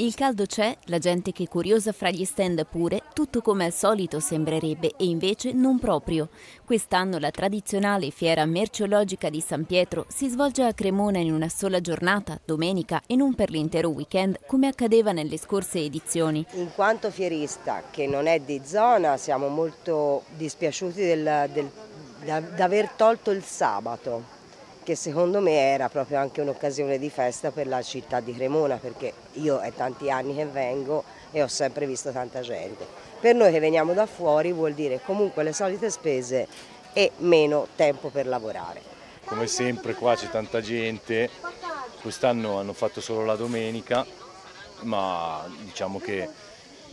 Il caldo c'è, la gente che è curiosa fra gli stand pure, tutto come al solito sembrerebbe e invece non proprio. Quest'anno la tradizionale fiera merceologica di San Pietro si svolge a Cremona in una sola giornata, domenica, e non per l'intero weekend come accadeva nelle scorse edizioni. In quanto fierista che non è di zona siamo molto dispiaciuti da aver tolto il sabato che secondo me era proprio anche un'occasione di festa per la città di Cremona perché io è tanti anni che vengo e ho sempre visto tanta gente. Per noi che veniamo da fuori vuol dire comunque le solite spese e meno tempo per lavorare. Come sempre qua c'è tanta gente, quest'anno hanno fatto solo la domenica, ma diciamo che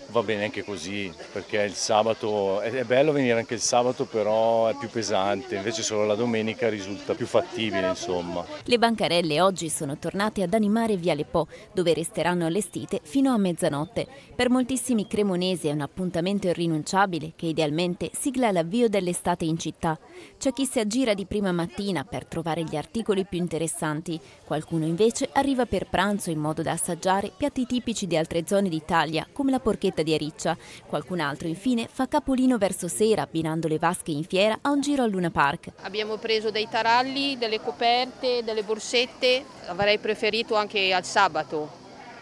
va bene anche così, perché il sabato è bello venire anche il sabato, però è più pesante, invece solo la domenica risulta più fattibile, insomma. Le bancarelle oggi sono tornate ad animare Viale Po, dove resteranno allestite fino a mezzanotte. Per moltissimi cremonesi è un appuntamento irrinunciabile che idealmente sigla l'avvio dell'estate in città. C'è chi si aggira di prima mattina per trovare gli articoli più interessanti, qualcuno invece arriva per pranzo in modo da assaggiare piatti tipici di altre zone d'Italia, come la porchetta di Ariccia. Qualcun altro infine fa capolino verso sera abbinando le vasche in fiera a un giro al Luna Park. Abbiamo preso dei taralli, delle coperte, delle borsette, avrei preferito anche al sabato,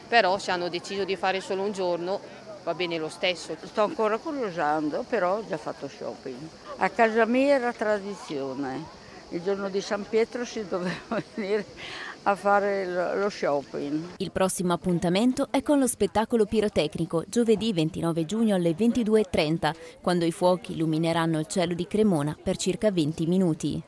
però se hanno deciso di fare solo un giorno va bene lo stesso. Sto ancora curiosando, però ho già fatto shopping. A casa mia era tradizione. Il giorno di San Pietro si doveva venire a fare lo shopping. Il prossimo appuntamento è con lo spettacolo pirotecnico giovedì 29 giugno alle 22.30, quando i fuochi illumineranno il cielo di Cremona per circa 20 minuti.